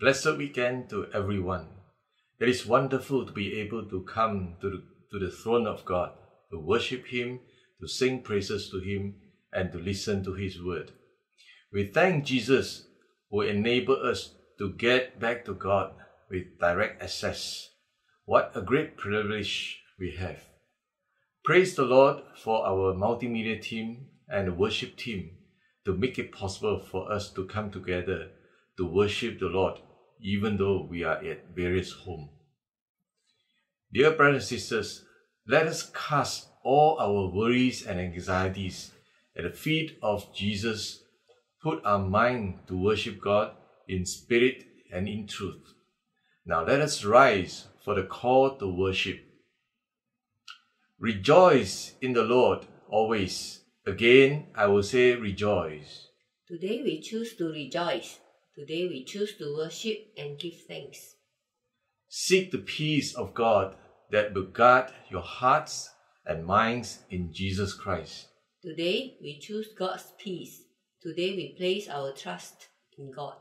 Blessed weekend to everyone. It is wonderful to be able to come to the, to the throne of God, to worship Him, to sing praises to Him, and to listen to His word. We thank Jesus who enabled us to get back to God with direct access. What a great privilege we have. Praise the Lord for our multimedia team and worship team to make it possible for us to come together to worship the Lord even though we are at various homes. Dear brothers and sisters, let us cast all our worries and anxieties at the feet of Jesus, put our mind to worship God in spirit and in truth. Now let us rise for the call to worship. Rejoice in the Lord always. Again, I will say rejoice. Today we choose to rejoice. Today we choose to worship and give thanks. Seek the peace of God that will guard your hearts and minds in Jesus Christ. Today we choose God's peace. Today we place our trust in God.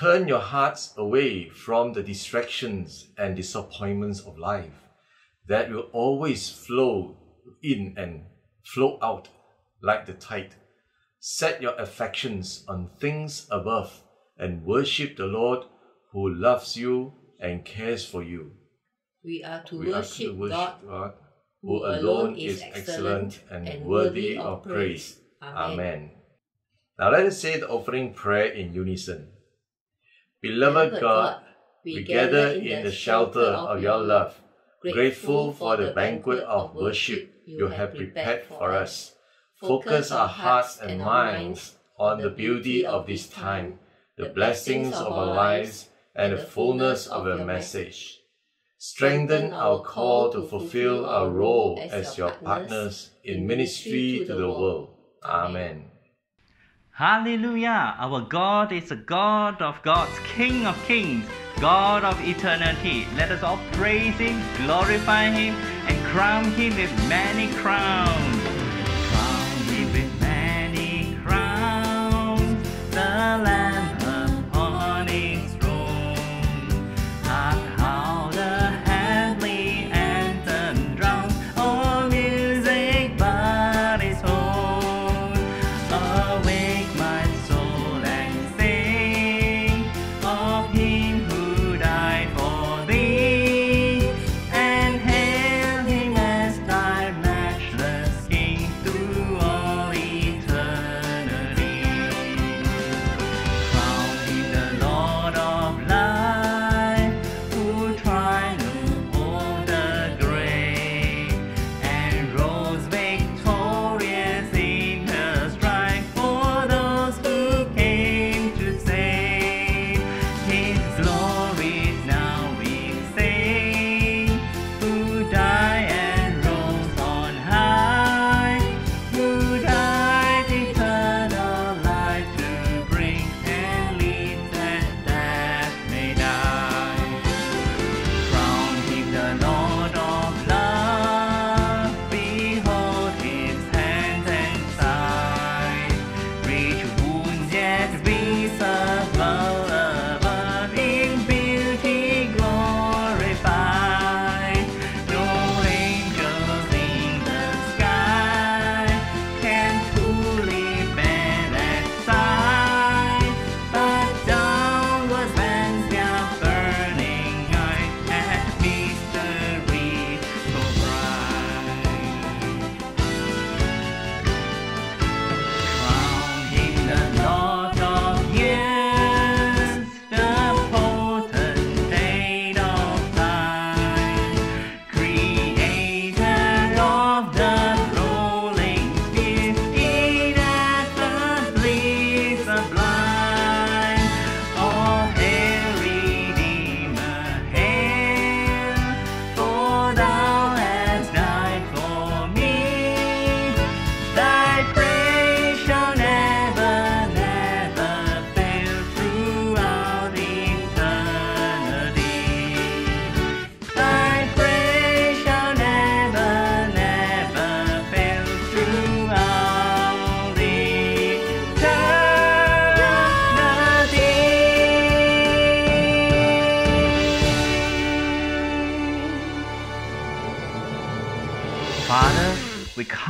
Turn your hearts away from the distractions and disappointments of life that will always flow in and flow out like the tide. Set your affections on things above and worship the Lord who loves you and cares for you. We are to We are worship, to worship God, God, who alone is excellent and worthy of praise. Amen. Now let us say the offering prayer in unison. Beloved God, we gather in the shelter of your love, grateful for the banquet of worship you have prepared for us. Focus our hearts and minds on the beauty of this time, the blessings of our lives, and the fullness of your message. Strengthen our call to fulfill our role as your partners in ministry to the world. Amen. Hallelujah! Our God is a God of gods, King of kings, God of eternity. Let us all praise Him, glorify Him, and crown Him with many crowns.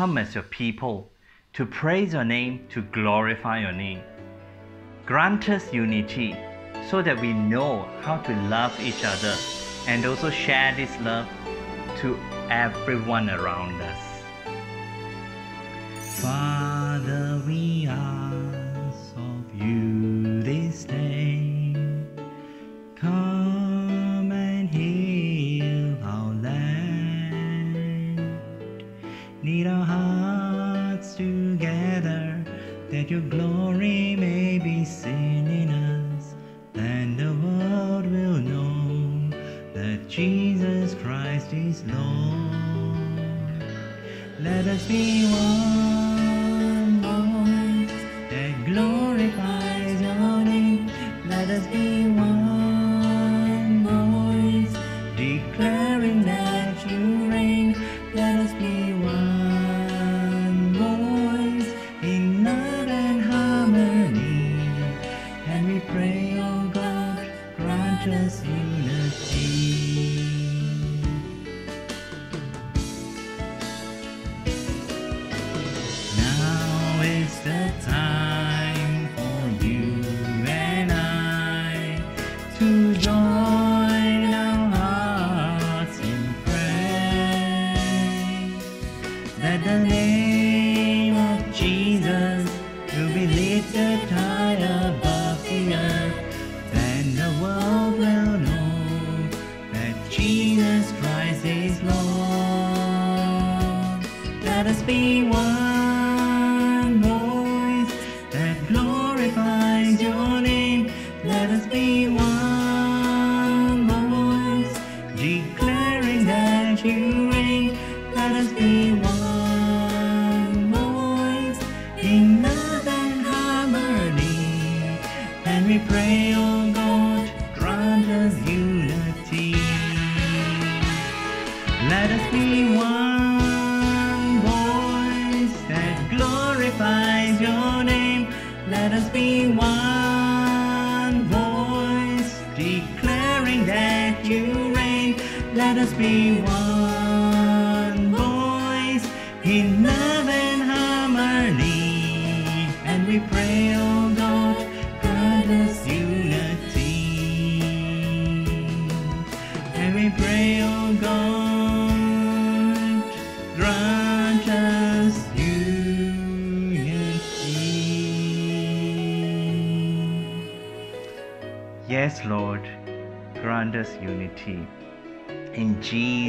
Come as your people to praise your name, to glorify your name. Grant us unity so that we know how to love each other and also share this love to everyone around Let us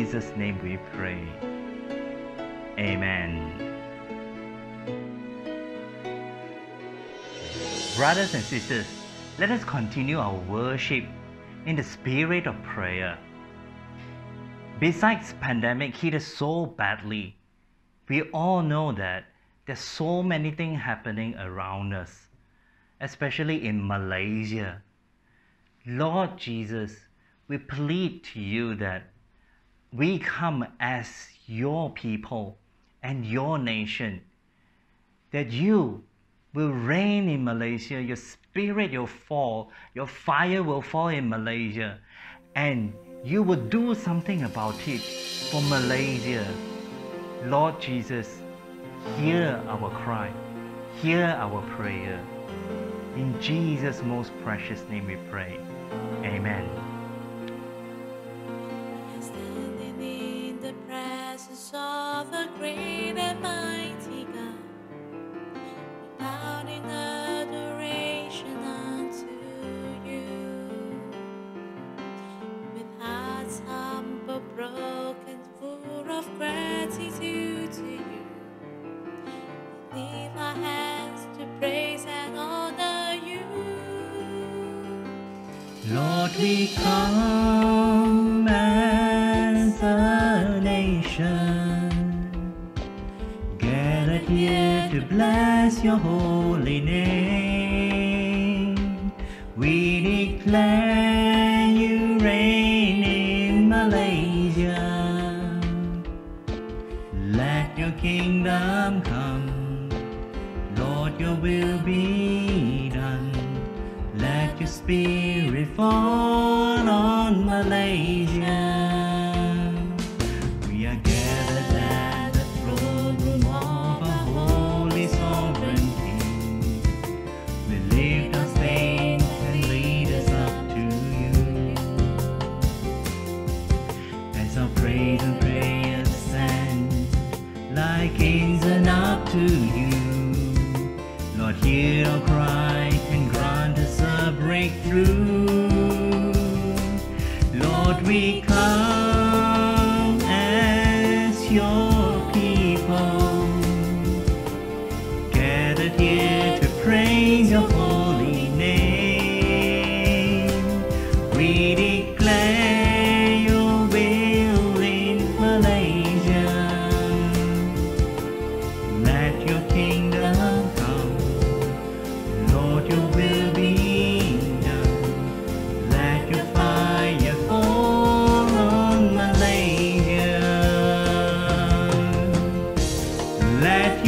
Jesus' name we pray. Amen. Brothers and sisters, let us continue our worship in the spirit of prayer. Besides pandemic hit us so badly, we all know that there's so many things happening around us, especially in Malaysia. Lord Jesus, we plead to you that we come as your people and your nation, that you will reign in Malaysia, your spirit will fall, your fire will fall in Malaysia, and you will do something about it for Malaysia. Lord Jesus, hear our cry, hear our prayer. In Jesus' most precious name we pray. Amen. Of a great and mighty God, we in adoration unto you. With hearts humble, broken, full of gratitude to you, we lift our hands to praise and honor you. Lord, we come your holy name. We declare you reign in Malaysia. Let your kingdom come, Lord, your will be done. Let your spirit fall on Malaysia.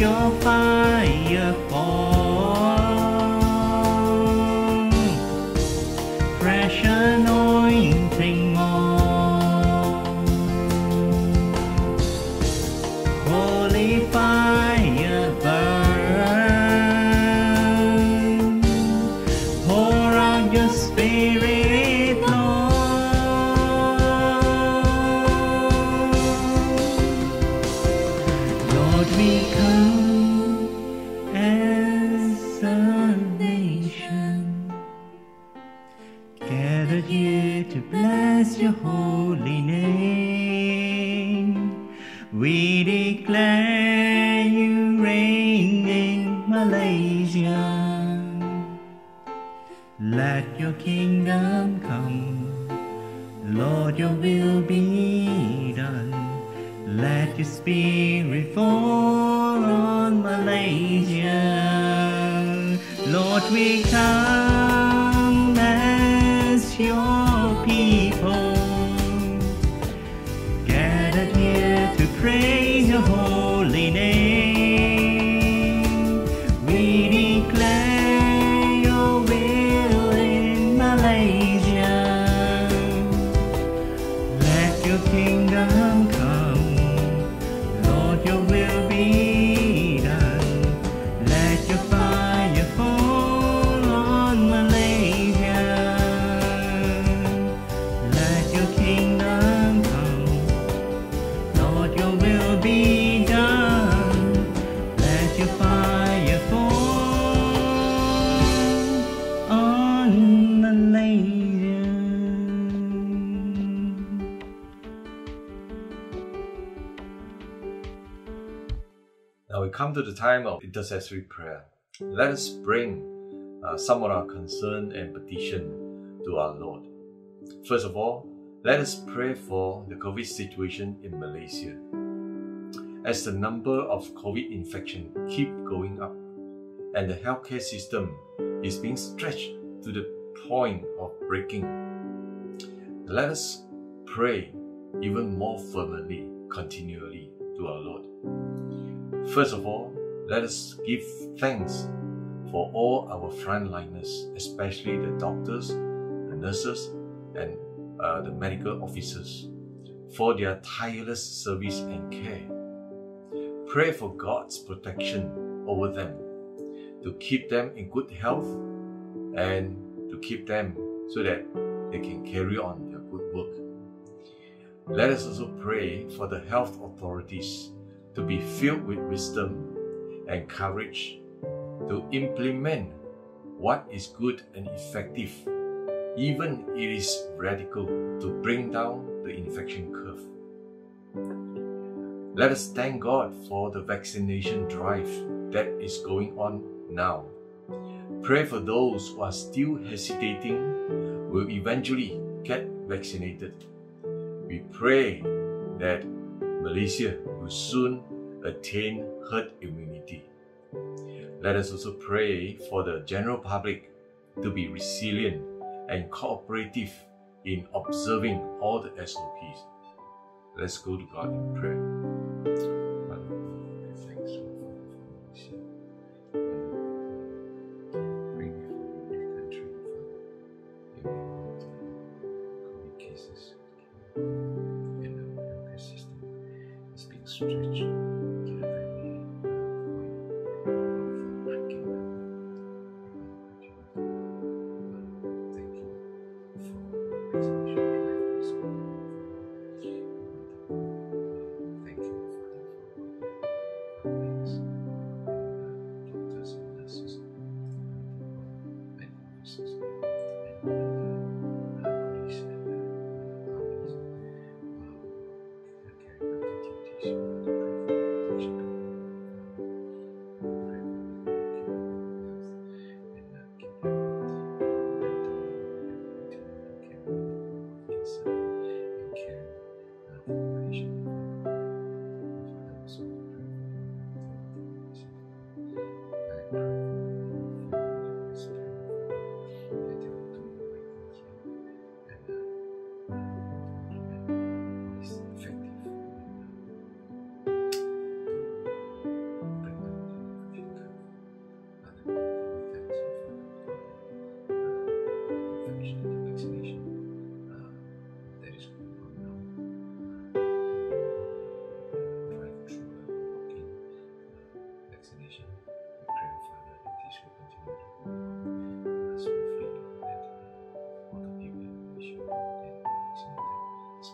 Your fire fall. The time of intercessory prayer. Let us bring uh, some of our concern and petition to our Lord. First of all, let us pray for the COVID situation in Malaysia. As the number of COVID infection keep going up and the healthcare system is being stretched to the point of breaking, let us pray even more fervently, continually to our Lord. First of all, let us give thanks for all our frontliners, especially the doctors, the nurses, and uh, the medical officers, for their tireless service and care. Pray for God's protection over them, to keep them in good health and to keep them so that they can carry on their good work. Let us also pray for the health authorities to be filled with wisdom and courage to implement what is good and effective, even it is radical, to bring down the infection curve. Let us thank God for the vaccination drive that is going on now. Pray for those who are still hesitating will eventually get vaccinated. We pray that Malaysia will soon attain herd immunity. Let us also pray for the general public to be resilient and cooperative in observing all the SOPs. Let's go to God in prayer.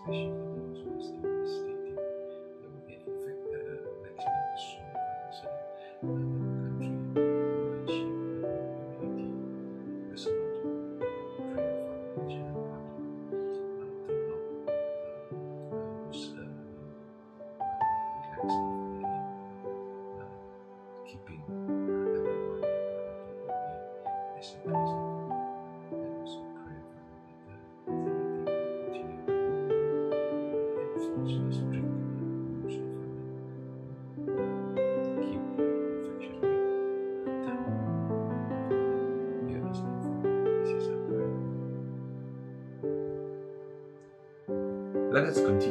Jesus.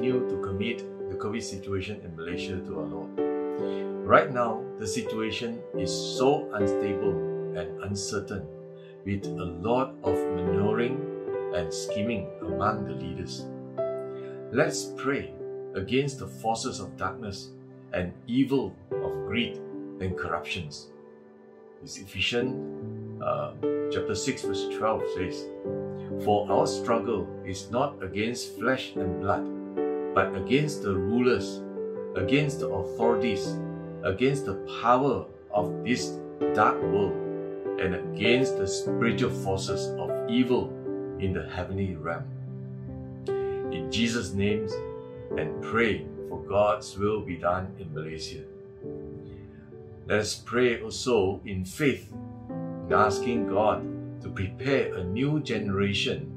Continue to commit the COVID situation in Malaysia to our Lord. Right now, the situation is so unstable and uncertain, with a lot of maneuvering and scheming among the leaders. Let's pray against the forces of darkness and evil of greed and corruptions. This Ephesians uh, chapter 6 verse 12 says, For our struggle is not against flesh and blood, but against the rulers, against the authorities, against the power of this dark world, and against the spiritual forces of evil in the heavenly realm. In Jesus' name, and pray for God's will be done in Malaysia. Let us pray also in faith, in asking God to prepare a new generation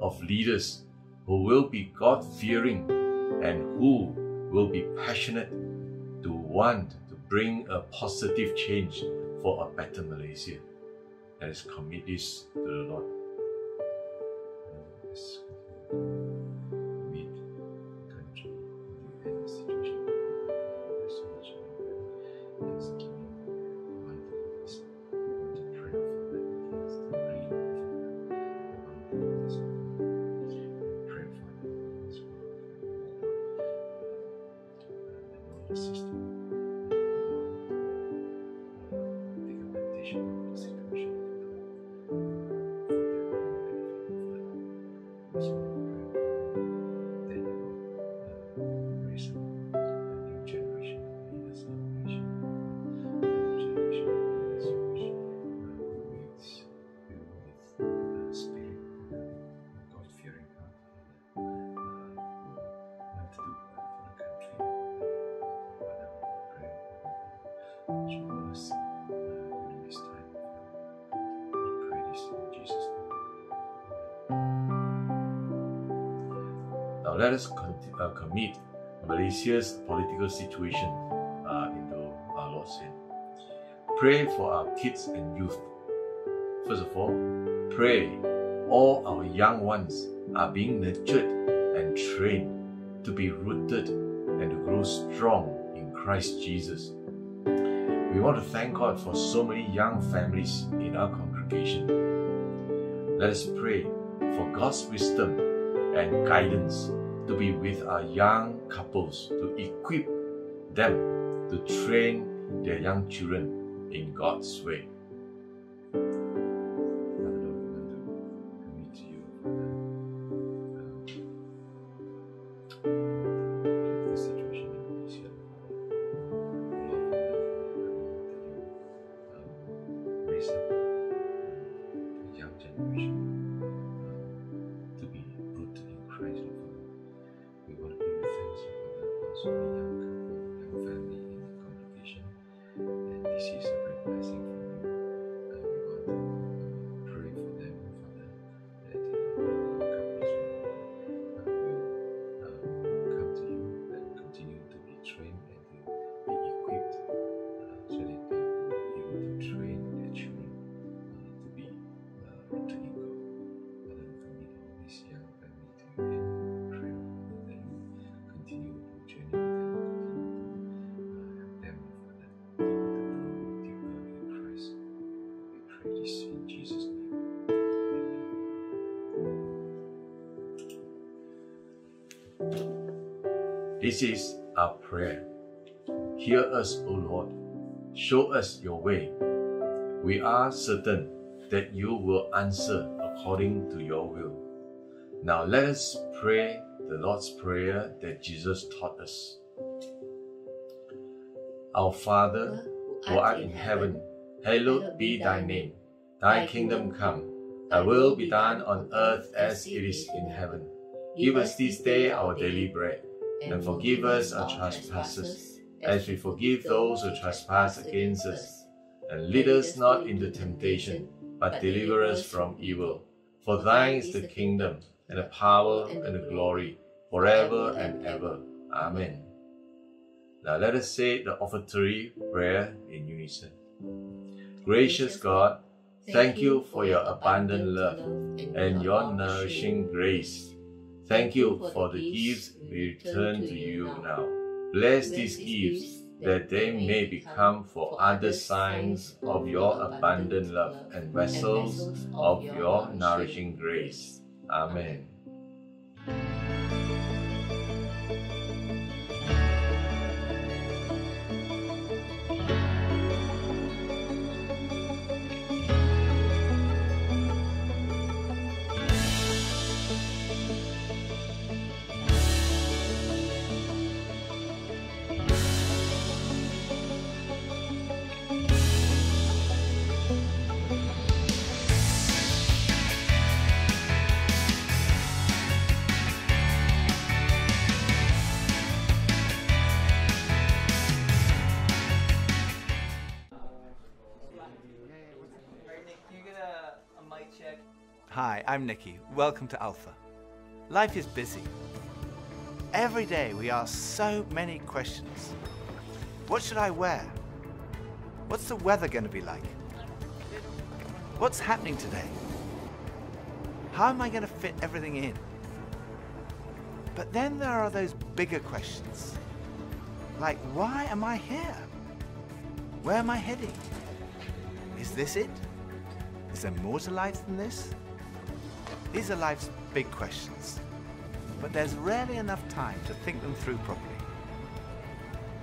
of leaders who will be God fearing and who will be passionate to want to bring a positive change for a better Malaysia. Let us commit this to the Lord. Let us conti- uh, commit Malaysia's political situation uh, into our Lord's hand. Pray for our kids and youth. First of all, pray all our young ones are being nurtured and trained to be rooted and to grow strong in Christ Jesus. We want to thank God for so many young families in our congregation. Let us pray for God's wisdom and guidance to be with our young couples to equip them to train their young children in God's way. This is our prayer. Hear us, O Lord. Show us your way. We are certain that you will answer according to your will. Now let us pray the Lord's Prayer that Jesus taught us. Our Father, who art in heaven, hallowed be thy name. Thy kingdom come, thy will be done on earth as it is in heaven. Give us this day our daily bread, and forgive us our trespasses, as we forgive those who trespass against us. And lead us not into temptation, but deliver us from evil. For thine is the kingdom, and the power, and the glory, forever and ever. Amen. Now let us say the offertory prayer in unison. Gracious God, thank you for your abundant love and your nourishing grace. Thank you for the gifts we return to you now. Bless these gifts that they may become for other signs of your abundant love and vessels of your nourishing grace. Amen. I'm Nikki. Welcome to Alpha. Life is busy. Every day we ask so many questions. What should I wear? What's the weather going to be like? What's happening today? How am I going to fit everything in? But then there are those bigger questions. Like, why am I here? Where am I heading? Is this it? Is there more to life than this? These are life's big questions, but there's rarely enough time to think them through properly.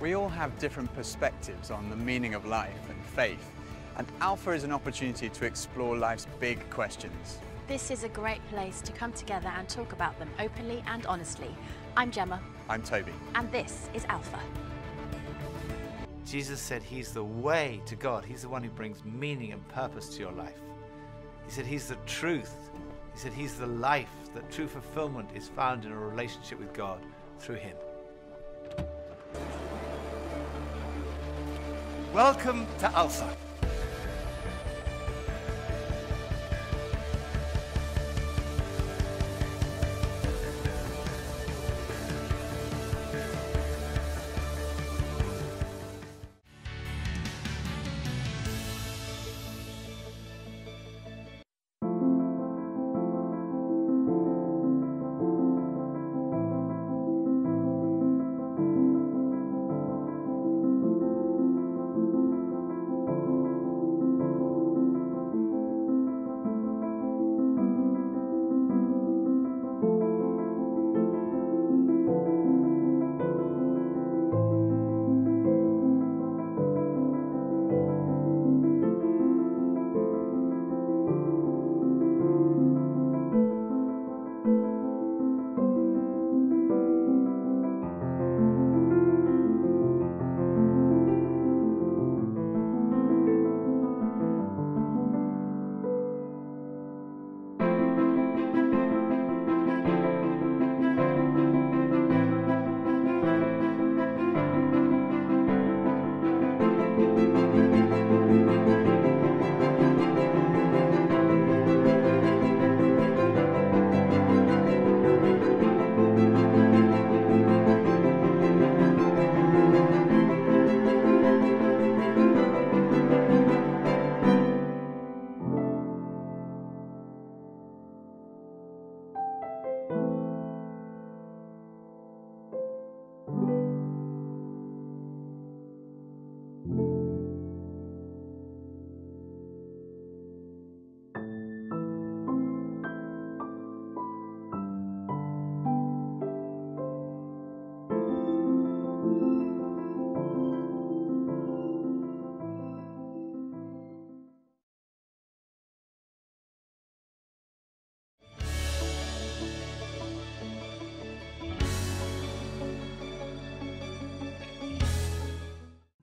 We all have different perspectives on the meaning of life and faith, and Alpha is an opportunity to explore life's big questions. This is a great place to come together and talk about them openly and honestly. I'm Gemma, I'm Toby. and this is Alpha. Jesus said he's the way to God. He's the one who brings meaning and purpose to your life. He said he's the truth. He said he's the life, that true fulfillment is found in a relationship with God through him. Welcome to Alpha.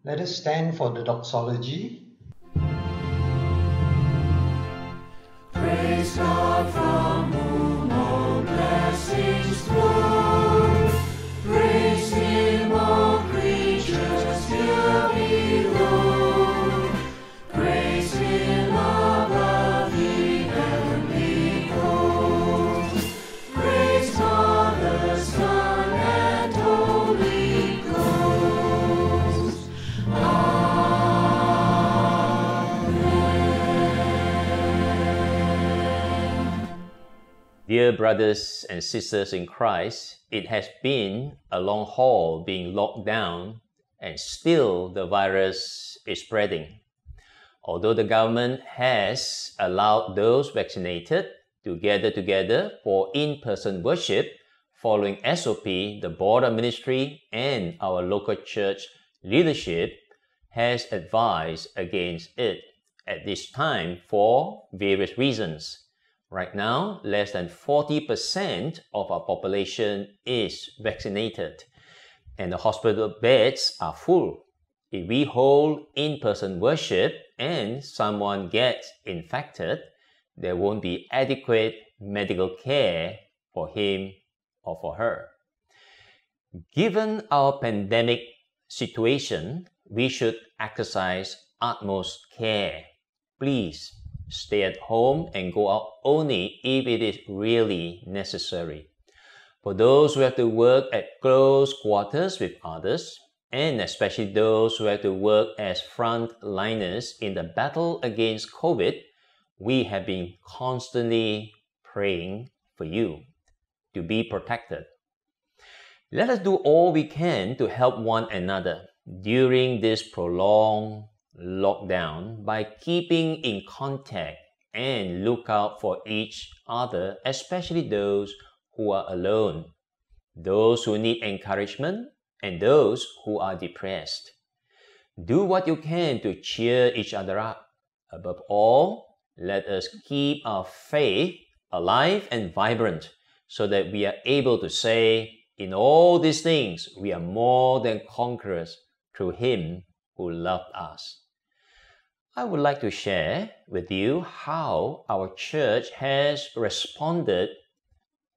Let us stand for the doxology. Dear brothers and sisters in Christ, it has been a long haul being locked down, and still the virus is spreading. Although the government has allowed those vaccinated to gather together for in person worship, following SOP, the Board of Ministry and our local church leadership has advised against it at this time for various reasons. Right now, less than 40% of our population is vaccinated, and the hospital beds are full. If we hold in person worship and someone gets infected, there won't be adequate medical care for him or for her. Given our pandemic situation, we should exercise utmost care. Please stay at home and go out only if it is really necessary. For those who have to work at close quarters with others, and especially those who have to work as frontliners in the battle against COVID, we have been constantly praying for you to be protected. Let us do all we can to help one another during this prolonged lockdown by keeping in contact and look out for each other, especially those who are alone, those who need encouragement, and those who are depressed. Do what you can to cheer each other up. Above all, let us keep our faith alive and vibrant so that we are able to say, in all these things, we are more than conquerors through Him who loved us. I would like to share with you how our church has responded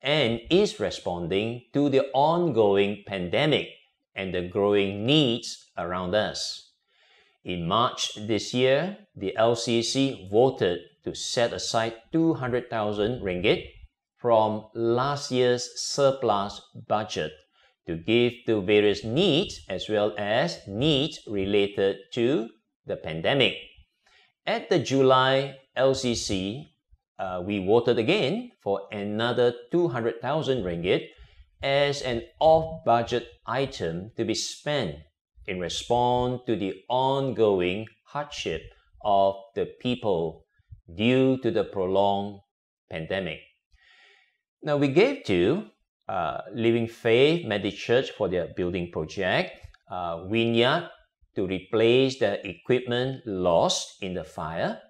and is responding to the ongoing pandemic and the growing needs around us. In March this year, the LCC voted to set aside 200,000 ringgit from last year's surplus budget to give to various needs as well as needs related to the pandemic. At the July LCC, uh, we voted again for another 200,000 ringgit as an off budget item to be spent in response to the ongoing hardship of the people due to the prolonged pandemic. Now, we gave to uh, Living Faith Methodist Church for their building project, uh, Vineyard to replace the equipment lost in the fire,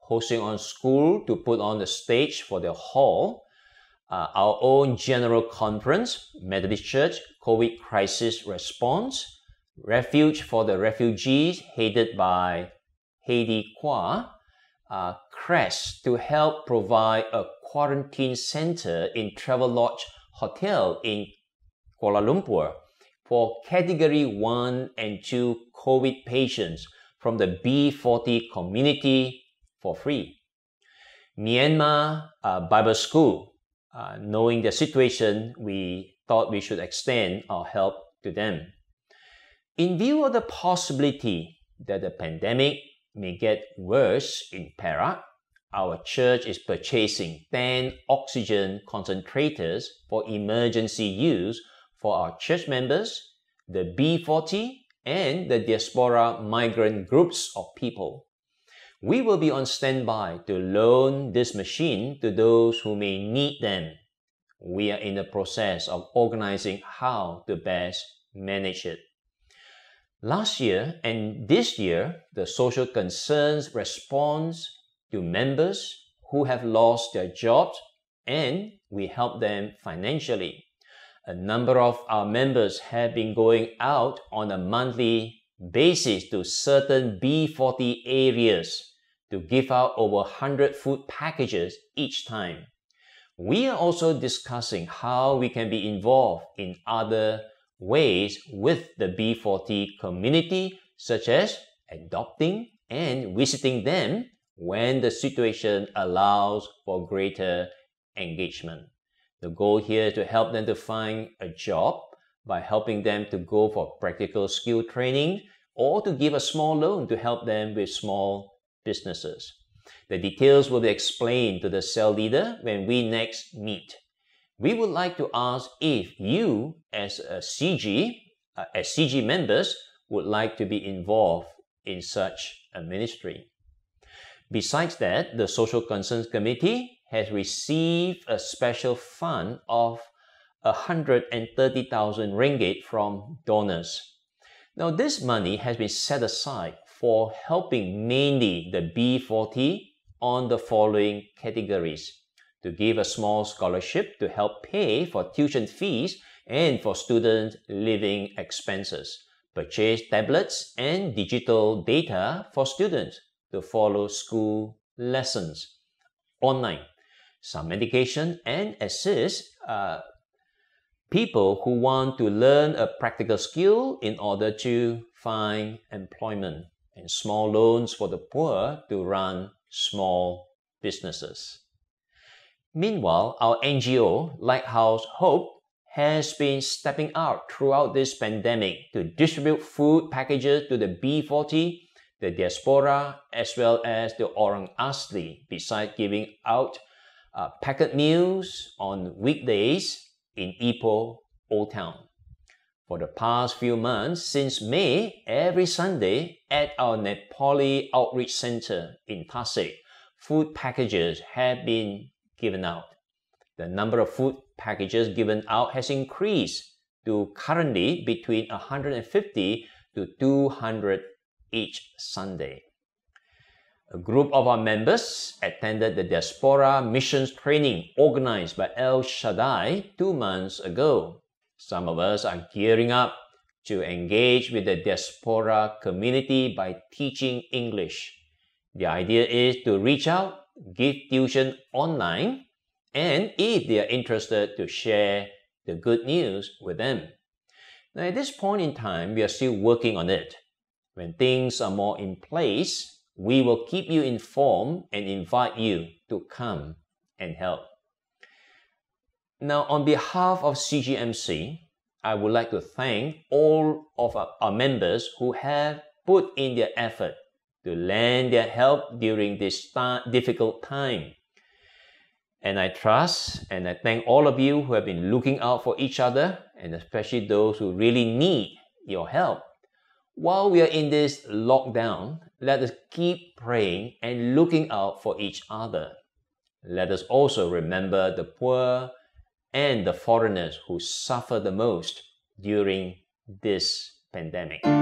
hosting on school to put on the stage for the hall, uh, our own general conference, Methodist Church COVID crisis response, refuge for the refugees headed by Heidi Quah, uh, CREST to help provide a quarantine center in Travelodge Hotel in Kuala Lumpur for Category 1 and 2 COVID patients from the B40 community for free. Myanmar uh, Bible School, uh, knowing the situation, we thought we should extend our help to them. In view of the possibility that the pandemic may get worse in Perak, our church is purchasing 10 oxygen concentrators for emergency use for our church members, the B40, and the diaspora migrant groups of people. We will be on standby to loan this machine to those who may need them. We are in the process of organizing how to best manage it. Last year and this year, the social concerns response to members who have lost their jobs and we help them financially. A number of our members have been going out on a monthly basis to certain B40 areas to give out over 100 food packages each time. We are also discussing how we can be involved in other ways with the B40 community, such as adopting and visiting them when the situation allows for greater engagement. The goal here is to help them to find a job by helping them to go for practical skill training or to give a small loan to help them with small businesses. The details will be explained to the cell leader when we next meet. We would like to ask if you, as a CG, uh, as CG members, would like to be involved in such a ministry. Besides that, the Social Concerns Committee has received a special fund of 130,000 ringgit from donors. Now, this money has been set aside for helping mainly the B40 on the following categories. To give a small scholarship to help pay for tuition fees and for student living expenses, purchase tablets and digital data for students to follow school lessons online, some medication and assist uh, people who want to learn a practical skill in order to find employment, and small loans for the poor to run small businesses. Meanwhile, our NGO, Lighthouse Hope, has been stepping out throughout this pandemic to distribute food packages to the B40, the diaspora, as well as the Orang Asli, besides giving out uh, packet meals on weekdays in Ipoh, Old Town. For the past few months, since May, every Sunday at our Nepali Outreach Center in Tasik, food packages have been given out. The number of food packages given out has increased to currently between 150 to 200 each Sunday. A group of our members attended the Diaspora Missions Training organized by El Shaddai two months ago. Some of us are gearing up to engage with the diaspora community by teaching English. The idea is to reach out, give tuition online, and if they are interested, to share the good news with them. Now, at this point in time, we are still working on it. When things are more in place, we will keep you informed and invite you to come and help. Now, on behalf of CGMC, I would like to thank all of our members who have put in their effort to lend their help during this difficult time. And I trust and I thank all of you who have been looking out for each other and especially those who really need your help. While we are in this lockdown, let us keep praying and looking out for each other. Let us also remember the poor and the foreigners who suffer the most during this pandemic.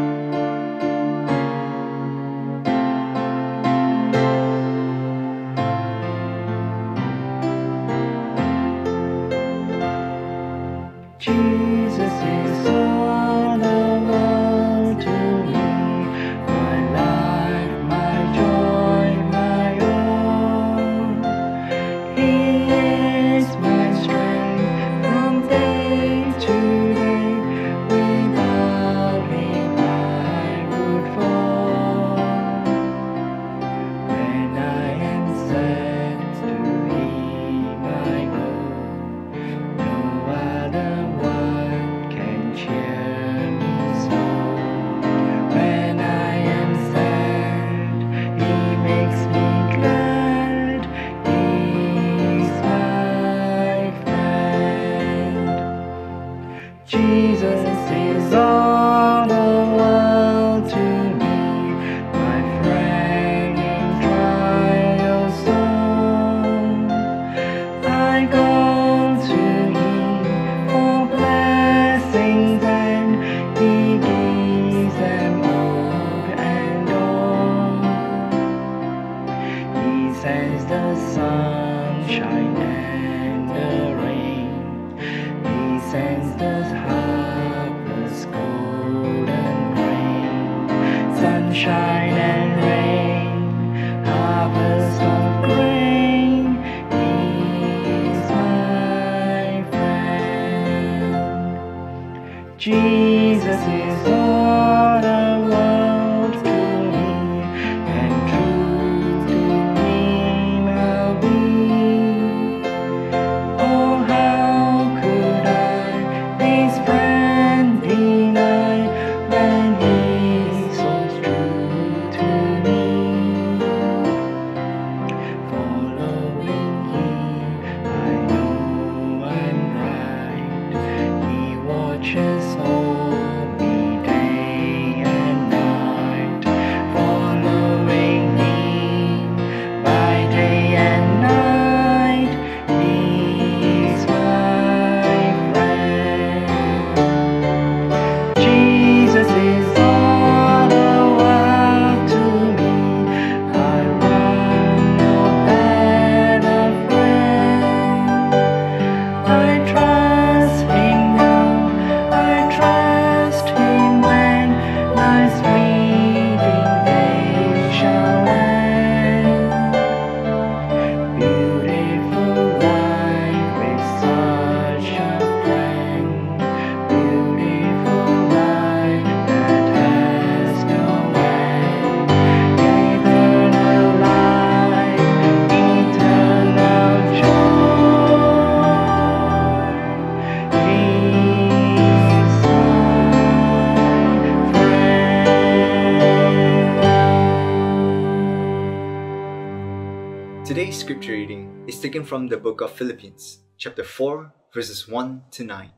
From the book of Philippians, chapter 4, verses 1 to 9.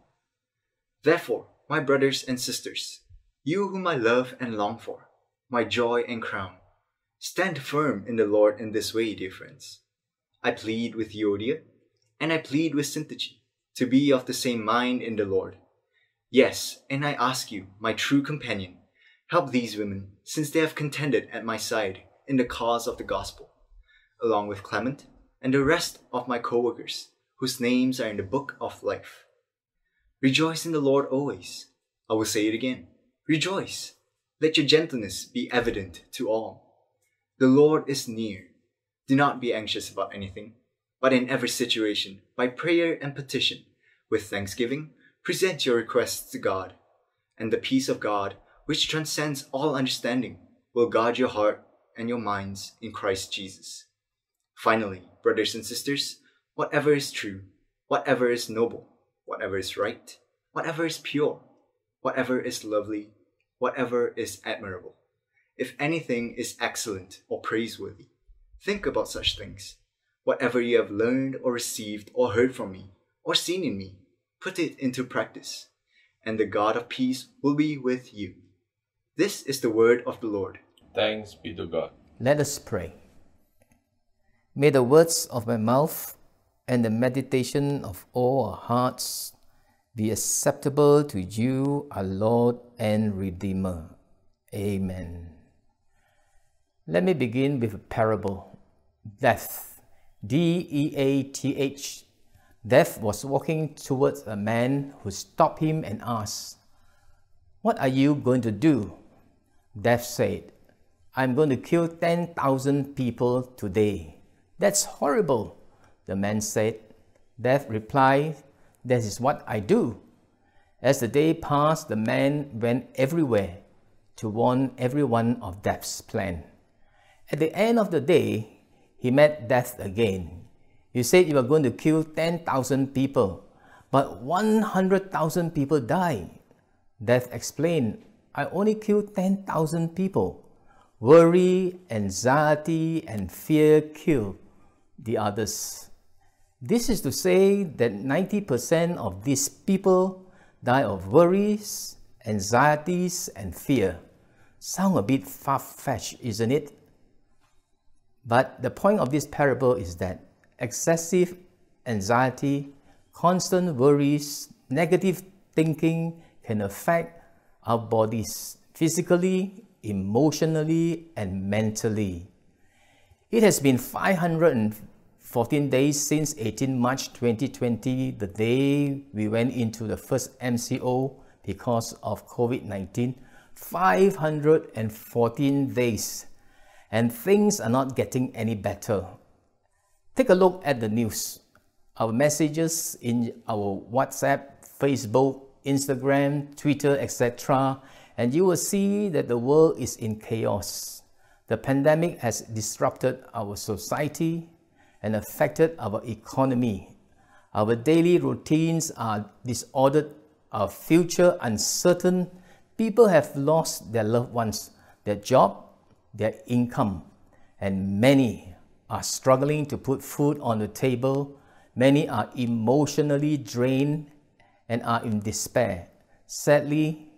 Therefore, my brothers and sisters, you whom I love and long for, my joy and crown, stand firm in the Lord in this way, dear friends. I plead with Euodia, and I plead with Syntyche, to be of the same mind in the Lord. Yes, and I ask you, my true companion, help these women, since they have contended at my side in the cause of the gospel, along with Clement and the rest of my co workers, whose names are in the book of life. Rejoice in the Lord always. I will say it again. Rejoice. Let your gentleness be evident to all. The Lord is near. Do not be anxious about anything, but in every situation, by prayer and petition, with thanksgiving, present your requests to God. And the peace of God, which transcends all understanding, will guard your heart and your minds in Christ Jesus. Finally, brothers and sisters, whatever is true, whatever is noble, whatever is right, whatever is pure, whatever is lovely, whatever is admirable, if anything is excellent or praiseworthy, think about such things. Whatever you have learned or received or heard from me or seen in me, put it into practice, and the God of peace will be with you. This is the word of the Lord. Thanks be to God. Let us pray. May the words of my mouth and the meditation of all our hearts be acceptable to you, our Lord and Redeemer. Amen. Let me begin with a parable. Death. D E A T H. Death was walking towards a man who stopped him and asked, What are you going to do? Death said, I'm going to kill 10,000 people today. That's horrible. The man said. Death replied, That is what I do. As the day passed, the man went everywhere to warn everyone of Death's plan. At the end of the day, he met Death again. You said you were going to kill 10,000 people, but 100,000 people died. Death explained, I only killed 10,000 people. Worry, anxiety, and fear kill the others. This is to say that 90% of these people die of worries, anxieties, and fear. Sound a bit far-fetched, isn't it? But the point of this parable is that excessive anxiety, constant worries, negative thinking can affect our bodies physically, emotionally, and mentally. It has been 514 days since 18 March 2020, the day we went into the first MCO because of COVID 19. 514 days, and things are not getting any better. Take a look at the news. Our messages in our WhatsApp, Facebook, Instagram, Twitter, etc., and you will see that the world is in chaos. The pandemic has disrupted our society and affected our economy. Our daily routines are disordered, our future uncertain. People have lost their loved ones, their job, their income, and many are struggling to put food on the table. Many are emotionally drained and are in despair. Sadly,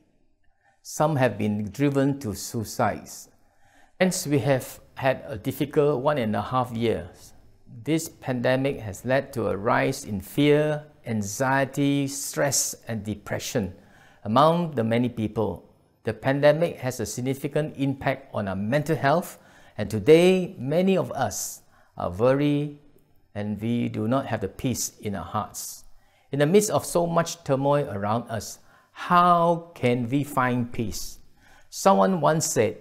some have been driven to suicides. Hence, we have had a difficult one and a half years. This pandemic has led to a rise in fear, anxiety, stress, and depression among the many people. The pandemic has a significant impact on our mental health, and today many of us are worried and we do not have the peace in our hearts. In the midst of so much turmoil around us, how can we find peace? Someone once said,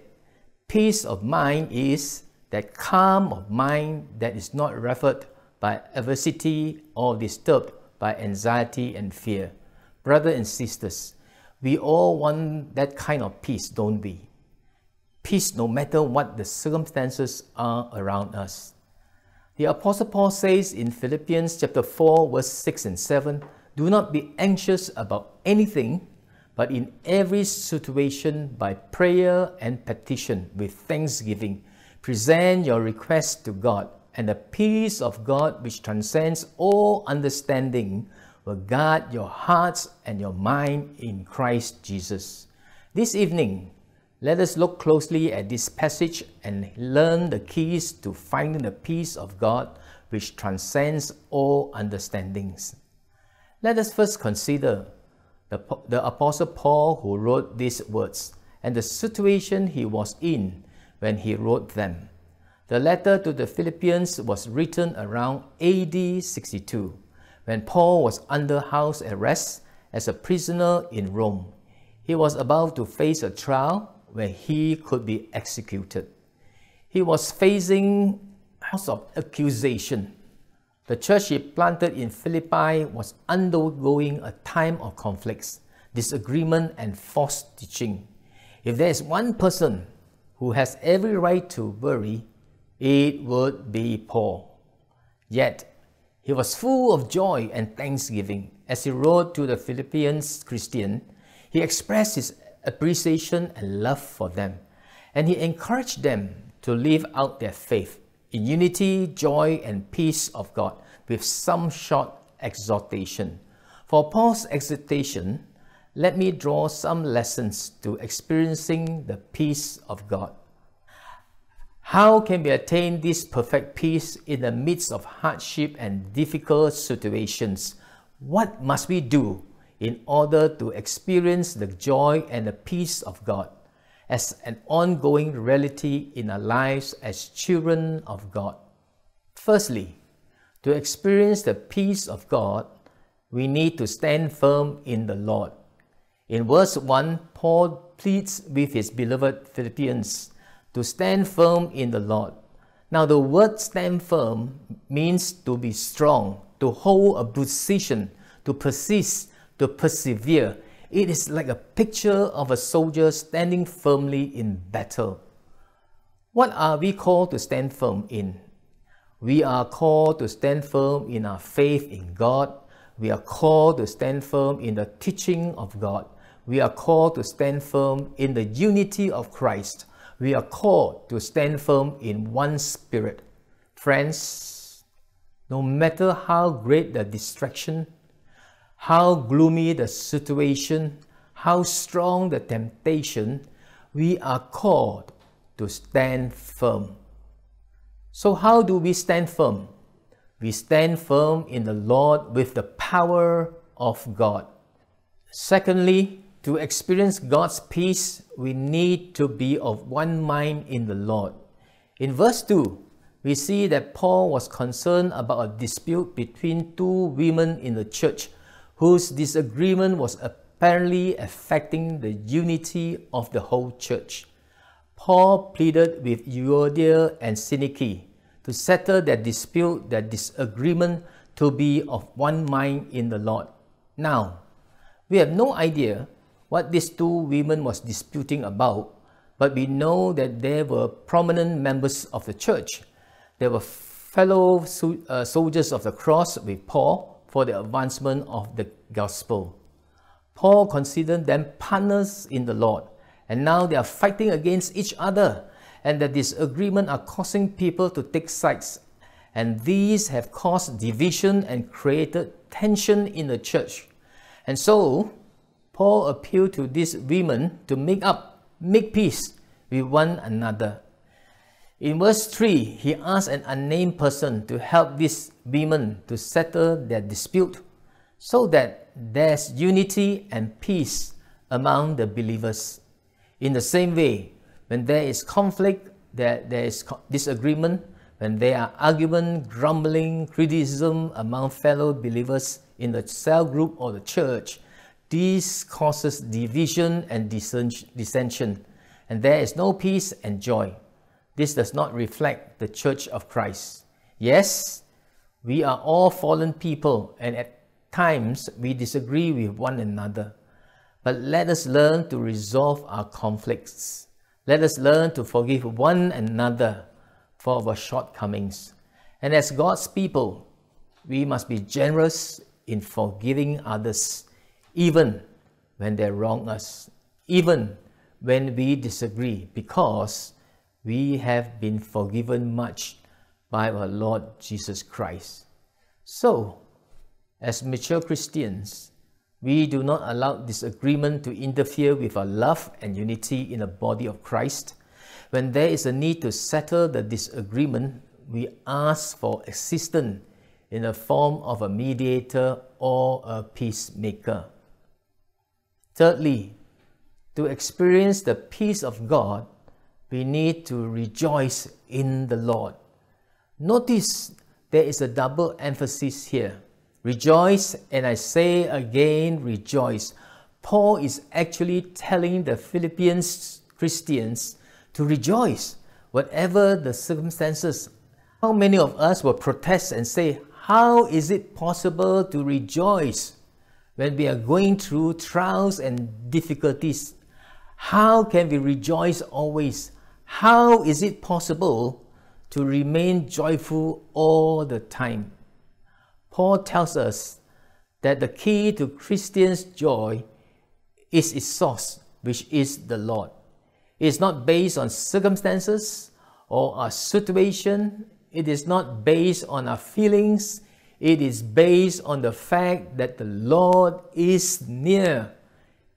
Peace of mind is that calm of mind that is not ruffled by adversity or disturbed by anxiety and fear. Brothers and sisters, we all want that kind of peace, don't we? Peace no matter what the circumstances are around us. The Apostle Paul says in Philippians chapter 4, verse 6 and 7, Do not be anxious about anything, but in every situation by prayer and petition with thanksgiving, present your requests to God, and the peace of God, which transcends all understanding, will guard your hearts and your mind in Christ Jesus. This evening, let us look closely at this passage and learn the keys to finding the peace of God, which transcends all understandings. Let us first consider the, the Apostle Paul who wrote these words and the situation he was in when he wrote them. The letter to the Philippians was written around AD 62 when Paul was under house arrest as a prisoner in Rome. He was about to face a trial where he could be executed. He was facing house of accusation the church he planted in Philippi was undergoing a time of conflicts, disagreement, and false teaching. If there is one person who has every right to worry, it would be Paul. Yet, he was full of joy and thanksgiving. As he wrote to the Philippians Christian, he expressed his appreciation and love for them, and he encouraged them to live out their faith in unity, joy, and peace of God, with some short exhortation. For Paul's exhortation, let me draw some lessons to experiencing the peace of God. How can we attain this perfect peace in the midst of hardship and difficult situations? What must we do in order to experience the joy and the peace of God? as an ongoing reality in our lives as children of God. Firstly, to experience the peace of God, we need to stand firm in the Lord. In verse 1, Paul pleads with his beloved Philippians to stand firm in the Lord. Now, the word stand firm means to be strong, to hold a position, to persist, to persevere, it is like a picture of a soldier standing firmly in battle. What are we called to stand firm in? We are called to stand firm in our faith in God. We are called to stand firm in the teaching of God. We are called to stand firm in the unity of Christ. We are called to stand firm in one spirit. Friends, no matter how great the distraction, how gloomy the situation, how strong the temptation, we are called to stand firm. So, how do we stand firm? We stand firm in the Lord with the power of God. Secondly, to experience God's peace, we need to be of one mind in the Lord. In verse 2, we see that Paul was concerned about a dispute between two women in the church whose disagreement was apparently affecting the unity of the whole church. Paul pleaded with Euodia and Syntyche to settle their dispute, their disagreement, to be of one mind in the Lord. Now, we have no idea what these two women was disputing about, but we know that they were prominent members of the church. They were fellow uh, soldiers of the cross with Paul, for the advancement of the gospel. Paul considered them partners in the Lord, and now they are fighting against each other, and the disagreement are causing people to take sides. And these have caused division and created tension in the church. And so, Paul appealed to these women to make up, make peace with one another. In verse 3, he asked an unnamed person to help these women to settle their dispute so that there's unity and peace among the believers. In the same way, when there is conflict, there, there is disagreement, when there are argument, grumbling, criticism among fellow believers in the cell group or the church, this causes division and dissension, and there is no peace and joy. This does not reflect the Church of Christ. Yes, we are all fallen people, and at times we disagree with one another. But let us learn to resolve our conflicts. Let us learn to forgive one another for our shortcomings. And as God's people, we must be generous in forgiving others, even when they wrong us, even when we disagree, because we have been forgiven much, by our Lord Jesus Christ. So, as mature Christians, we do not allow disagreement to interfere with our love and unity in the body of Christ. When there is a need to settle the disagreement, we ask for assistance in the form of a mediator or a peacemaker. Thirdly, to experience the peace of God, we need to rejoice in the Lord. Notice there is a double emphasis here. Rejoice, and I say again, rejoice. Paul is actually telling the Philippians Christians to rejoice, whatever the circumstances. How many of us will protest and say, How is it possible to rejoice when we are going through trials and difficulties? How can we rejoice always? How is it possible to remain joyful all the time? Paul tells us that the key to Christians' joy is its source, which is the Lord. It is not based on circumstances or our situation. It is not based on our feelings. It is based on the fact that the Lord is near.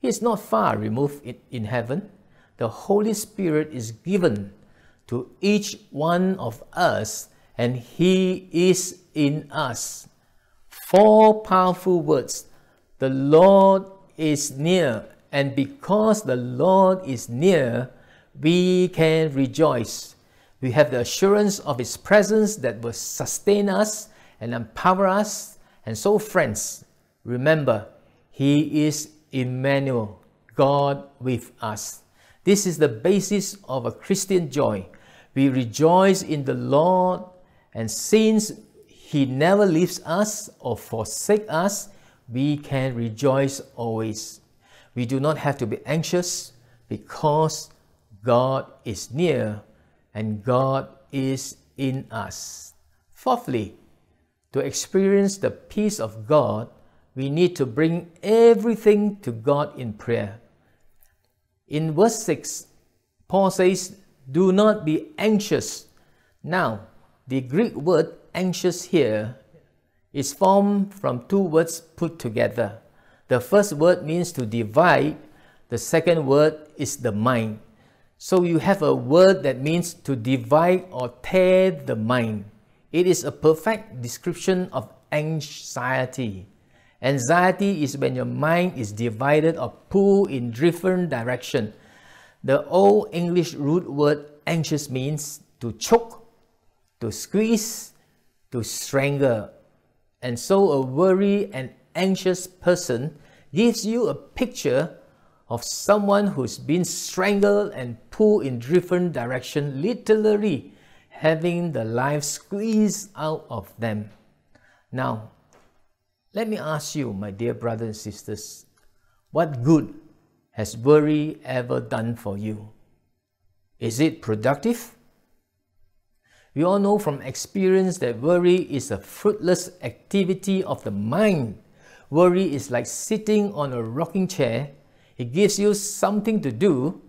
He is not far removed in heaven. The Holy Spirit is given to each one of us, and He is in us. Four powerful words. The Lord is near, and because the Lord is near, we can rejoice. We have the assurance of His presence that will sustain us and empower us. And so, friends, remember, He is Emmanuel, God with us. This is the basis of a Christian joy. We rejoice in the Lord, and since He never leaves us or forsake us, we can rejoice always. We do not have to be anxious because God is near and God is in us. Fourthly, to experience the peace of God, we need to bring everything to God in prayer. In verse 6, Paul says, Do not be anxious. Now, the Greek word anxious here is formed from two words put together. The first word means to divide, the second word is the mind. So you have a word that means to divide or tear the mind. It is a perfect description of anxiety. Anxiety is when your mind is divided or pulled in different direction. The old English root word anxious means to choke, to squeeze, to strangle. And so a worried and anxious person gives you a picture of someone who's been strangled and pulled in different direction, literally having the life squeezed out of them. Now, let me ask you, my dear brothers and sisters, what good has worry ever done for you? Is it productive? We all know from experience that worry is a fruitless activity of the mind. Worry is like sitting on a rocking chair it gives you something to do,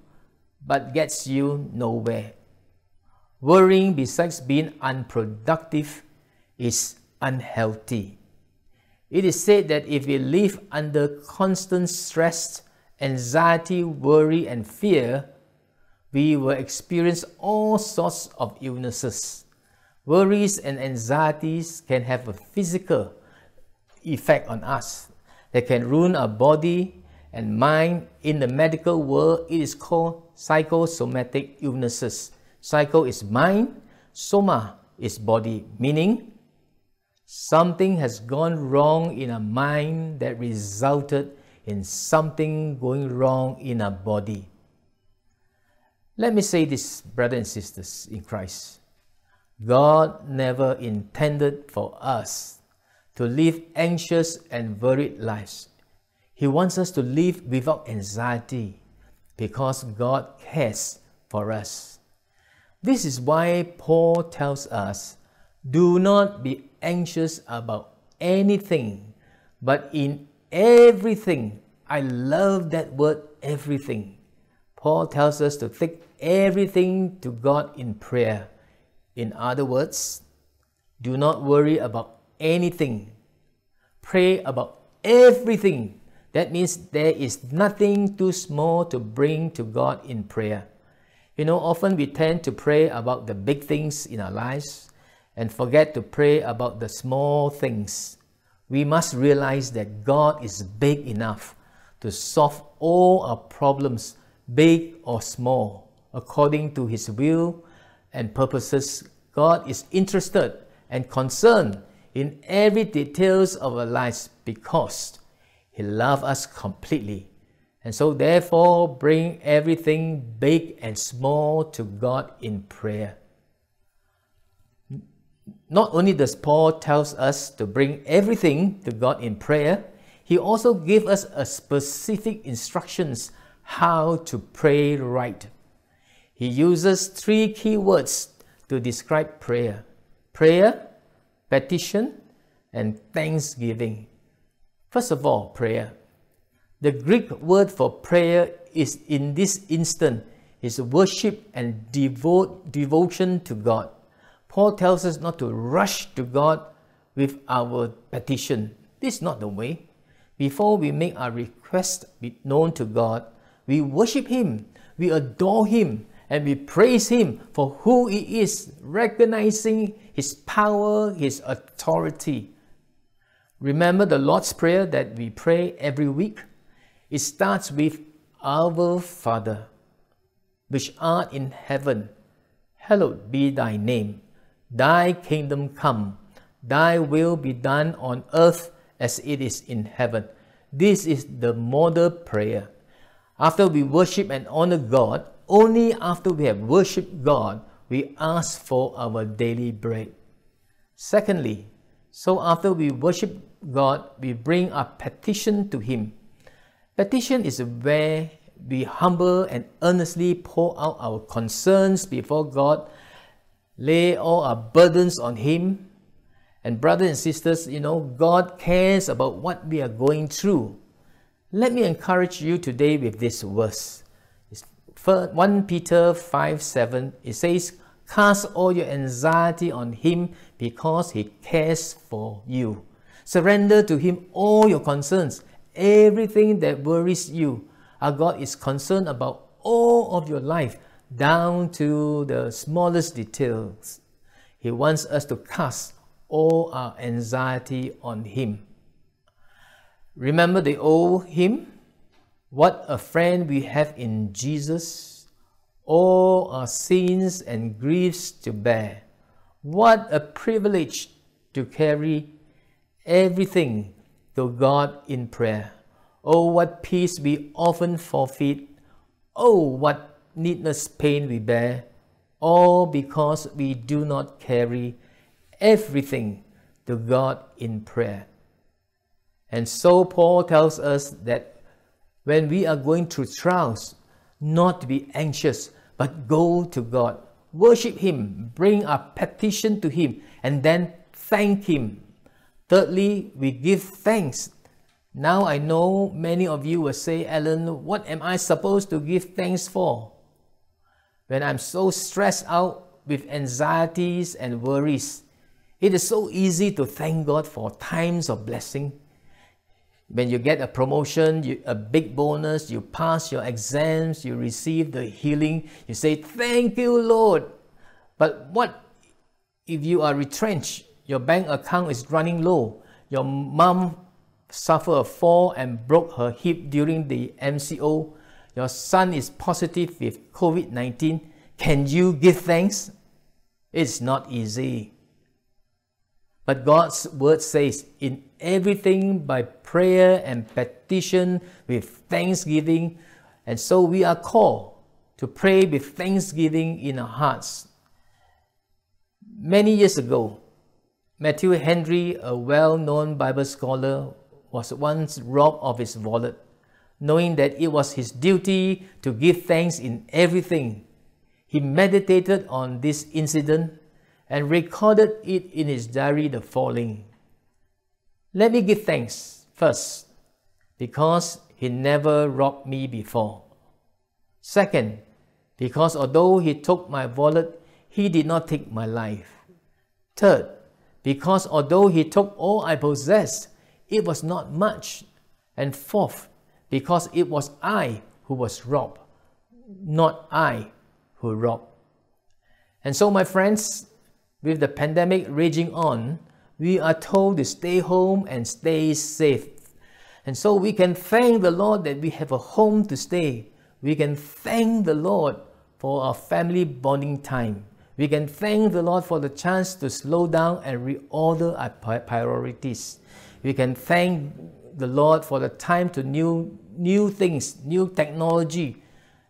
but gets you nowhere. Worrying, besides being unproductive, is unhealthy. It is said that if we live under constant stress, anxiety, worry, and fear, we will experience all sorts of illnesses. Worries and anxieties can have a physical effect on us. They can ruin our body, and mind in the medical world it is called psychosomatic illnesses psycho is mind soma is body meaning something has gone wrong in a mind that resulted in something going wrong in a body. Let me say this brothers and sisters in christ. God never intended for us to live anxious and worried lives. He wants us to live without anxiety because God cares for us. This is why Paul tells us do not be anxious about anything, but in everything. I love that word, everything. Paul tells us to take everything to God in prayer. In other words, Do not worry about anything. Pray about everything. That means there is nothing too small to bring to God in prayer. You know, often we tend to pray about the big things in our lives and forget to pray about the small things. We must realize that God is big enough to solve all our problems, big or small, according to His will and purposes. God is interested and concerned in every details of our lives because He loves us completely. And so therefore bring everything big and small to God in prayer. Not only does Paul tells us to bring everything to God in prayer, he also gives us a specific instructions how to pray right. He uses three key words to describe prayer. Prayer, petition, and thanksgiving. First of all, prayer. The Greek word for prayer is in this instant is worship and devote devotion to God. Paul tells us not to rush to God with our petition. This is not the way. Before we make our request known to God, we worship Him, we adore Him, and we praise Him for who He is, recognizing His power, His authority. Remember the Lord's Prayer that we pray every week? It starts with Our Father, which art in heaven, hallowed be thy name. Thy kingdom come, thy will be done on earth as it is in heaven. This is the model prayer. After we worship and honor God, only after we have worshiped God, we ask for our daily bread. Secondly, so after we worship God, we bring our petition to Him. Petition is where we humble and earnestly pour out our concerns before God, lay all our burdens on Him. And brothers and sisters, you know, God cares about what we are going through. Let me encourage you today with this verse. 1 Peter 5 7, it says, Cast all your anxiety on Him because He cares for you. Surrender to Him all your concerns, everything that worries you. Our God is concerned about all of your life, down to the smallest details. He wants us to cast all our anxiety on Him. Remember the old hymn? What a friend we have in Jesus, all our sins and griefs to bear. What a privilege to carry everything to God in prayer. Oh, what peace we often forfeit. Oh, what needless pain we bear, all because we do not carry everything to God in prayer. And so Paul tells us that when we are going through trials, not to be anxious, but go to God, worship Him, bring our petition to Him, and then thank Him. Thirdly, we give thanks. Now I know many of you will say, Alan, what am I supposed to give thanks for? When I'm so stressed out with anxieties and worries, it is so easy to thank God for times of blessing when you get a promotion, you, a big bonus, you pass your exams, you receive the healing, you say, Thank you, Lord. But what if you are retrenched? Your bank account is running low. Your mom suffered a fall and broke her hip during the MCO. Your son is positive with COVID 19. Can you give thanks? It's not easy. But God's word says, in everything by prayer and petition with thanksgiving. And so we are called to pray with thanksgiving in our hearts. Many years ago, Matthew Henry, a well known Bible scholar, was once robbed of his wallet, knowing that it was his duty to give thanks in everything. He meditated on this incident and recorded it in his diary the following Let me give thanks first, because he never robbed me before. Second, because although he took my wallet, he did not take my life. Third, because although he took all I possessed, it was not much. And fourth, because it was I who was robbed, not I who robbed. And so, my friends, with the pandemic raging on, we are told to stay home and stay safe. And so we can thank the Lord that we have a home to stay. We can thank the Lord for our family bonding time. We can thank the Lord for the chance to slow down and reorder our priorities. We can thank the Lord for the time to new new things, new technology,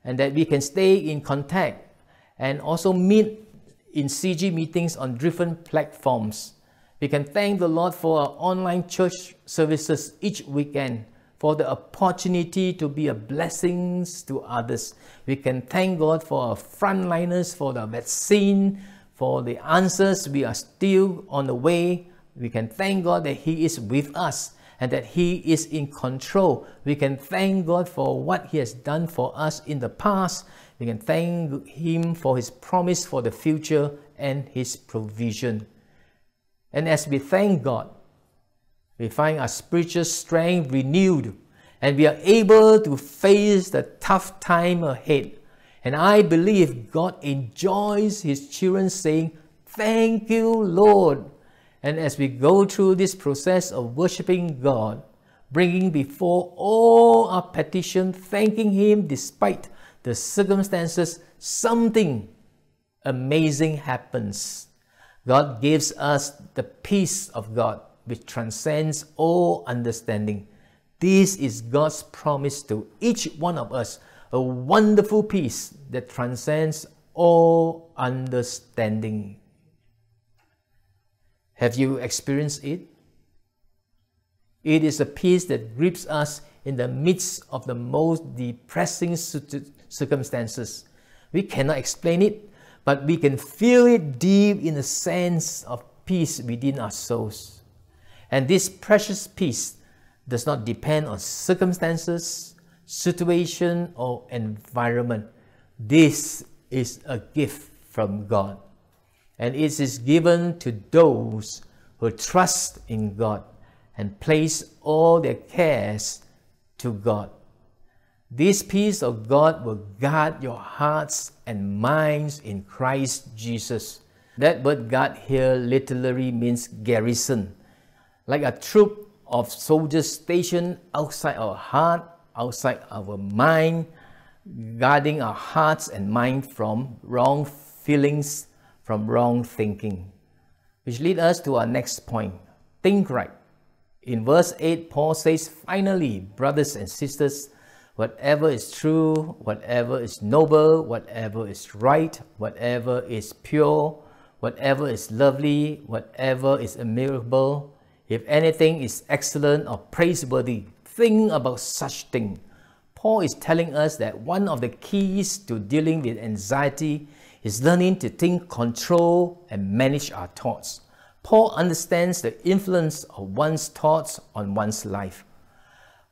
and that we can stay in contact and also meet in CG meetings on different platforms. We can thank the Lord for our online church services each weekend, for the opportunity to be a blessing to others. We can thank God for our frontliners, for the vaccine, for the answers. We are still on the way. We can thank God that He is with us and that He is in control. We can thank God for what He has done for us in the past. We can thank Him for His promise for the future and His provision. And as we thank God, we find our spiritual strength renewed and we are able to face the tough time ahead. And I believe God enjoys His children saying, Thank you, Lord. And as we go through this process of worshiping God, bringing before all our petition, thanking Him despite the circumstances, something amazing happens. God gives us the peace of God which transcends all understanding. This is God's promise to each one of us a wonderful peace that transcends all understanding. Have you experienced it? It is a peace that grips us in the midst of the most depressing circumstances. We cannot explain it, but we can feel it deep in a sense of peace within our souls. And this precious peace does not depend on circumstances, situation, or environment. This is a gift from God and it is given to those who trust in God and place all their cares to God. This peace of God will guard your hearts and minds in Christ Jesus. That word guard here literally means garrison, like a troop of soldiers stationed outside our heart, outside our mind, guarding our hearts and mind from wrong feelings, from wrong thinking. Which lead us to our next point think right. In verse 8, Paul says, Finally, brothers and sisters, whatever is true, whatever is noble, whatever is right, whatever is pure, whatever is lovely, whatever is admirable, if anything is excellent or praiseworthy, think about such things. Paul is telling us that one of the keys to dealing with anxiety is learning to think, control, and manage our thoughts. Paul understands the influence of one's thoughts on one's life.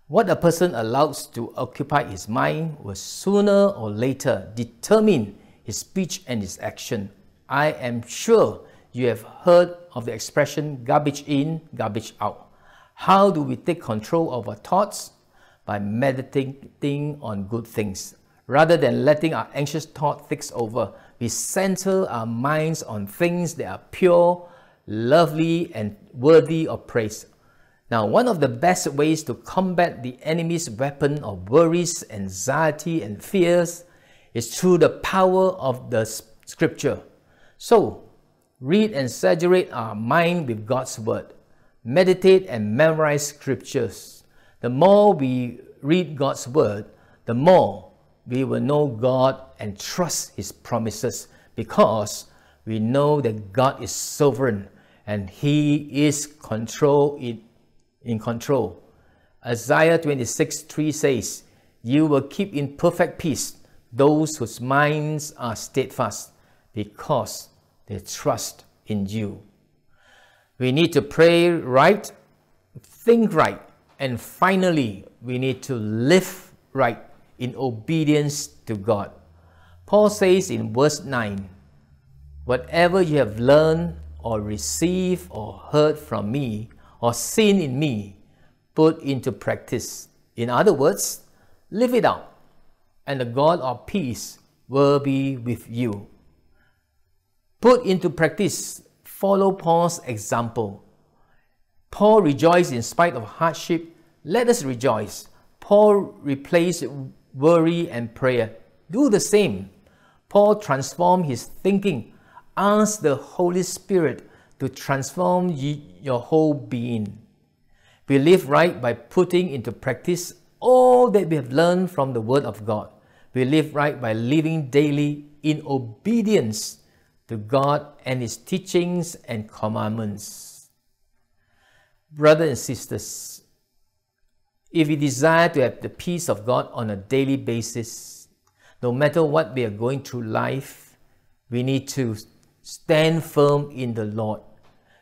What a person allows to occupy his mind will sooner or later determine his speech and his action. I am sure you have heard of the expression garbage in, garbage out. How do we take control of our thoughts? By meditating on good things. Rather than letting our anxious thought fix over, we center our minds on things that are pure, lovely, and worthy of praise. Now, one of the best ways to combat the enemy's weapon of worries, anxiety, and fears is through the power of the scripture. So, read and saturate our mind with God's word. Meditate and memorize scriptures. The more we read God's word, the more we will know God and trust His promises because we know that God is sovereign and He is control in, in control. Isaiah 26 3 says, You will keep in perfect peace those whose minds are steadfast because they trust in you. We need to pray right, think right, and finally, we need to live right in obedience to God. Paul says in verse 9, Whatever you have learned or received or heard from me or seen in me, put into practice. In other words, live it out, and the God of peace will be with you. Put into practice, follow Paul's example. Paul rejoiced in spite of hardship. Let us rejoice. Paul replaced worry and prayer. Do the same. Paul transformed his thinking. Ask the Holy Spirit to transform your whole being. We live right by putting into practice all that we have learned from the Word of God. We live right by living daily in obedience to God and His teachings and commandments. Brothers and sisters, if we desire to have the peace of God on a daily basis, no matter what we are going through life, we need to stand firm in the Lord.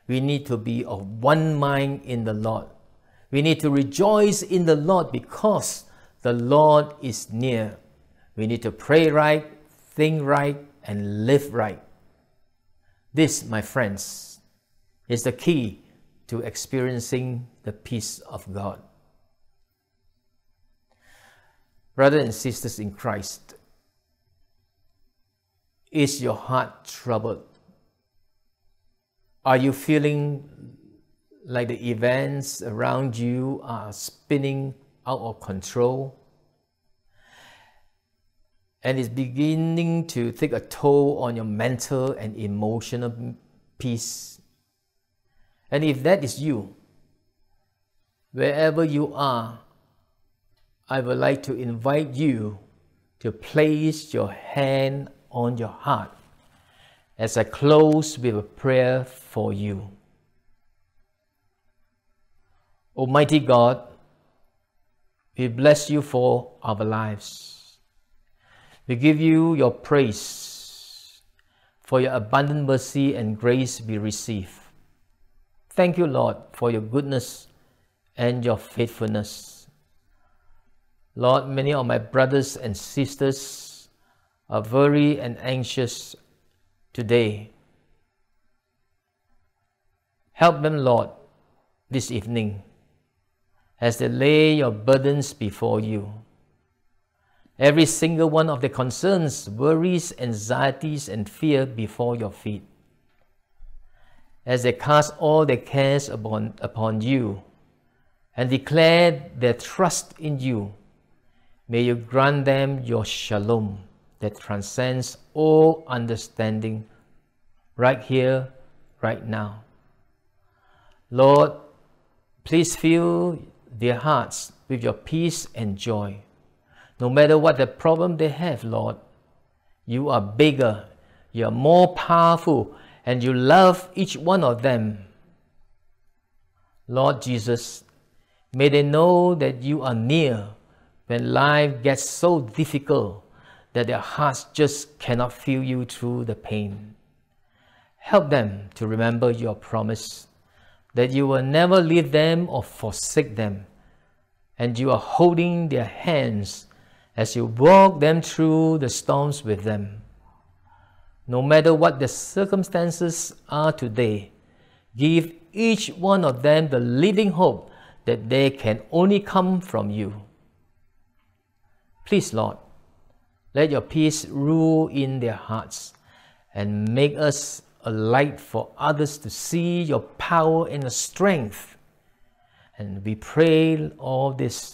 We need to be of one mind in the Lord. We need to rejoice in the Lord because the Lord is near. We need to pray right, think right, and live right. This, my friends, is the key to experiencing the peace of God. Brothers and sisters in Christ, is your heart troubled? Are you feeling like the events around you are spinning out of control? And it's beginning to take a toll on your mental and emotional peace. And if that is you, wherever you are, I would like to invite you to place your hand on your heart as I close with a prayer for you. Almighty God, we bless you for our lives. We give you your praise for your abundant mercy and grace we receive. Thank you, Lord, for your goodness and your faithfulness. Lord, many of my brothers and sisters are very and anxious today. Help them, Lord, this evening as they lay your burdens before you. Every single one of the concerns, worries, anxieties, and fear before your feet. As they cast all their cares upon, upon you and declare their trust in you May you grant them your shalom that transcends all understanding right here, right now. Lord, please fill their hearts with your peace and joy. No matter what the problem they have, Lord, you are bigger, you are more powerful, and you love each one of them. Lord Jesus, may they know that you are near when life gets so difficult that their hearts just cannot feel you through the pain. Help them to remember your promise that you will never leave them or forsake them, and you are holding their hands as you walk them through the storms with them. No matter what the circumstances are today, give each one of them the living hope that they can only come from you. Please, Lord, let your peace rule in their hearts and make us a light for others to see your power and your strength. And we pray all this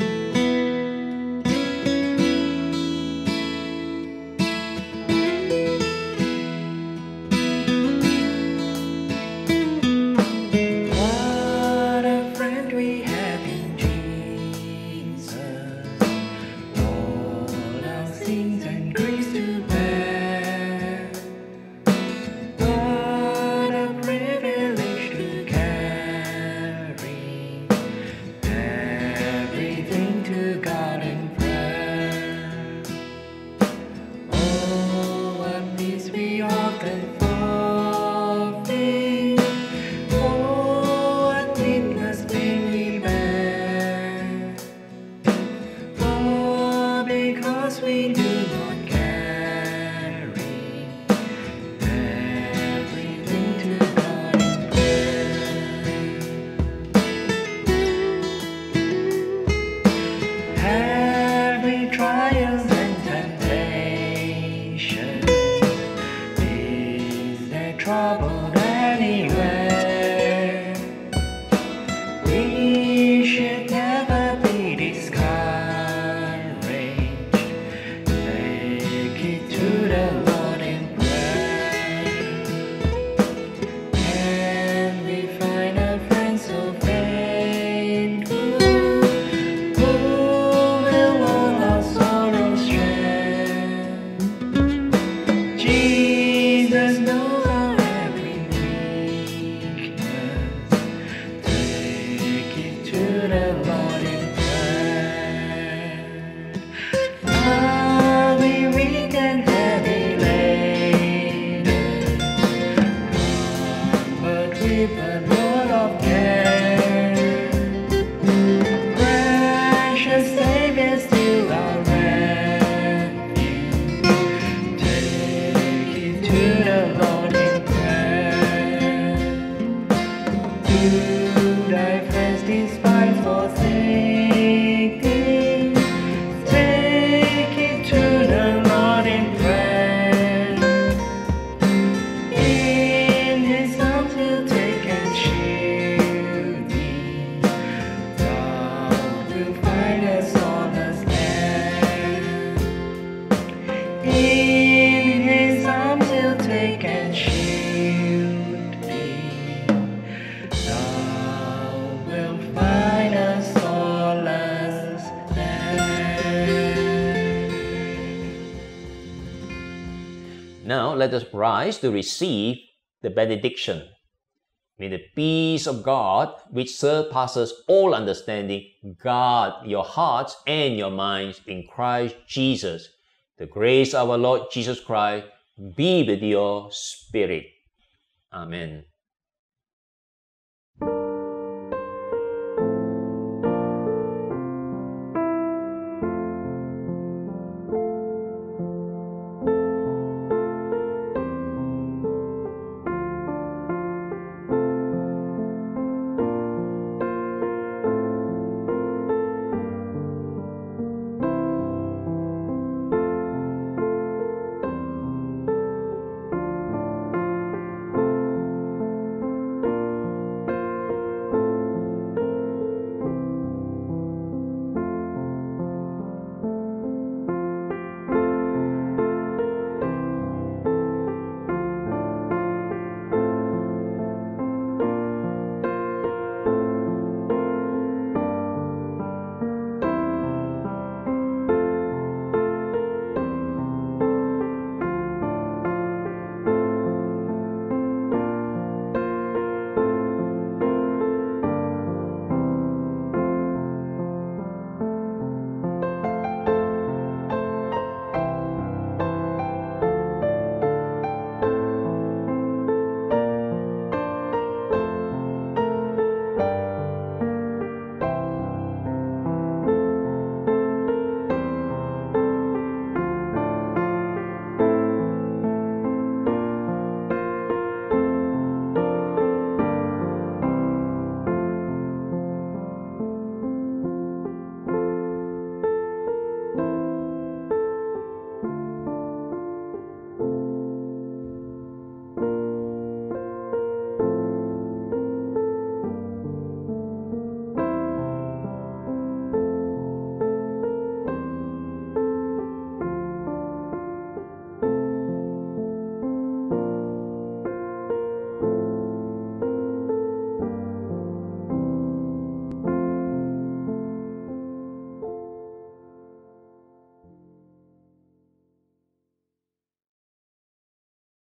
Let us rise to receive the benediction. May the peace of God, which surpasses all understanding, guard your hearts and your minds in Christ Jesus. The grace of our Lord Jesus Christ be with your spirit. Amen.